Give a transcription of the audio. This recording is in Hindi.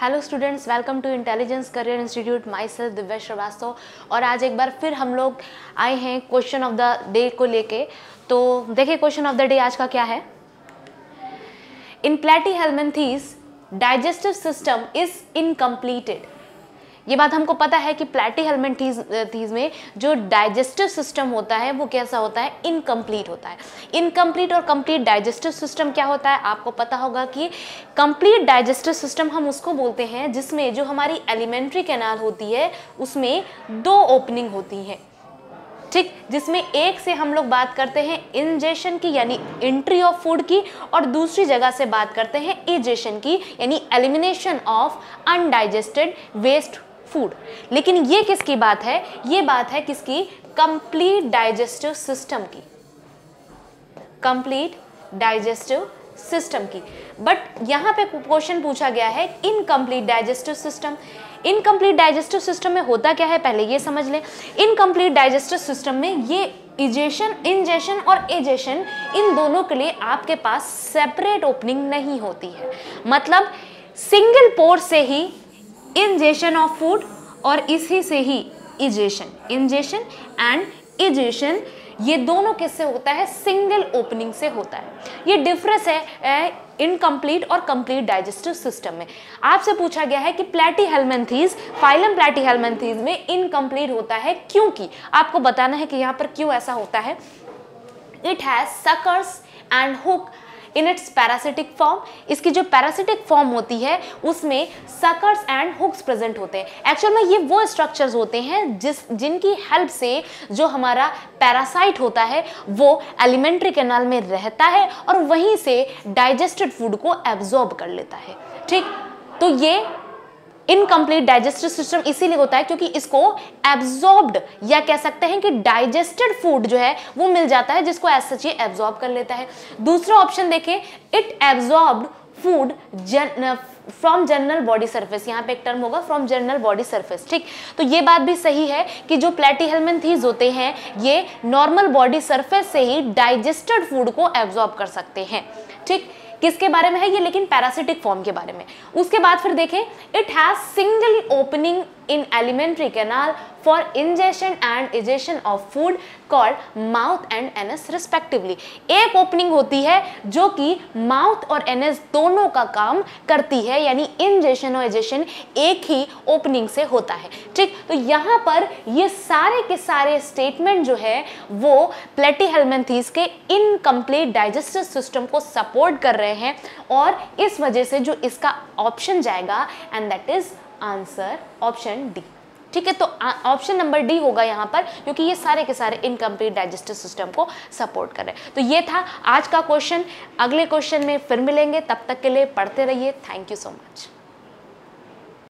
Hello students welcome to intelligence career institute myself Divya Srivastava और आज एक बार फिर हम लोग आए हैं क्वेश्चन ऑफ़ द डे को लेके। तो देखिए क्वेश्चन ऑफ़ द डे आज का क्या है? In platyhelminthes digestive system is incompleted ये बात हमको पता है कि प्लेटी हेलमेंथीज में जो डाइजेस्टिव सिस्टम होता है, वो कैसा होता है? इनकम्प्लीट होता है। इनकम्प्लीट और कंप्लीट डाइजेस्टिव सिस्टम क्या होता है? आपको पता होगा कि कंप्लीट डाइजेस्टिव सिस्टम हम उसको बोलते हैं, जिसमें जो हमारी एलिमेंट्री कैनाल होती है, उसमें दो ओपनिंग होती हैं। ठीक? जिसमें एक से हम लोग बात करते हैं इंजेशन की, यानी एंट्री ऑफ़ फ़ूड की, और दूसरी जगह से बात करते हैं इजेशन की, यानी elimination of undigested waste food लेकिन ये किसकी बात है? ये बात है किसकी? कंप्लीट डाइजेस्टिव सिस्टम की। कंप्लीट डाइजेस्टिव सिस्टम की। बट यहाँ पे क्वेश्चन पूछा गया है incomplete digestive system incomplete digestive system में होता क्या है? पहले ये समझ लें। इनकम्प्लीट डाइजेस्टिव सिस्टम में ये इजेशन इंजेशन और एजेशन इन दोनों के लिए आपके पास सेपरेट ओपनिंग नहीं होती है। मतलब सिंगल पोर से ही इंजेशन ऑफ़ फ़ूड और इसी से ही इजेशन इंजेशन एंड इजेशन ये दोनों किससे होता है? सिंगल ओपनिंग से होता है। ये डिफरेंस है इनकम्प्लीट और कंप्लीट डाइजेस्टिव सिस्टम में। आपसे पूछा गया है कि Platyhelminthes phylum Platyhelminthes में इनकम्प्लीट होता है क्योंकि आपको बताना है कि यहाँ पर क्यों ऐसा होता है। It has suckers and hook in its parasitic form इसकी जो पैरासिटिक फॉर्म होती है, उसमें सकर्स एंड हुक्स प्रेजेंट होते हैं। एक्चुअल में ये वो स्ट्रक्चर्स होते हैं जिस, जिनकी हेल्प से जो हमारा पैरासाइट होता है, वो एलिमेंट्री कैनाल में रहता है और वहीं से डाइजेस्टेड फ़ूड को एब्जॉर्ब कर लेता है। ठीक? तो ये इनकम्प्लीट डाइजेस्टिव सिस्टम इसीलिए होता है क्योंकि इसको एब्जॉर्ब्ड या कह सकते हैं कि डाइजेस्टेड फ़ूड जो है, वो मिल जाता है, जिसको एज सच ये एब्जॉर्ब कर लेता है। दूसरा ऑप्शन देखें इट एब्जॉर्ब्ड फ़ूड जन फ्रॉम जनरल बॉडी सर्फेस यहाँ पे एक टर्म होगा फ्रॉम जनरल बॉडी सर्फेस ठीक? तो ये बात भी सही है कि जो प्लेटीहेलमेंथीज होते हैं, ये नॉर्मल बॉडी सर्फेस से ही डाइजेस्टेड फ़ूड को एब्जॉर्ब कर सकते हैं, ठीक? किसके बारे में है ये, लेकिन पैरासिटिक फॉर्म के बारे में। उसके बाद फिर देखें it has single opening in alimentary canal for ingestion and egestion of food called mouth and anus respectively एक ओपनिंग होती है जो कि माउथ और एनएस दोनों का काम करती है, यानी इंजेशन और इजेशन एक ही ओपनिंग से होता है। ठीक तो यहाँ पर ये सारे के सारे स्टेटमेंट जो है वो प्लेटी हेलमेंथीज के इनकम्प्लीट डाइजेस्टिव सिस्टम को सपोर्ट कर रहे हैं और इस वजह से जो इसका ऑप्शन जाएगा and that is answer option D. ठीक है तो ऑप्शन नंबर डी होगा यहाँ पर, क्योंकि ये सारे के सारे इनकम्प्लीट डाइजेस्टिव सिस्टम को सपोर्ट कर रहे हैं। तो ये था आज का क्वेश्चन। अगले क्वेश्चन में फिर मिलेंगे, तब तक के लिए पढ़ते रहिए। Thank you so much.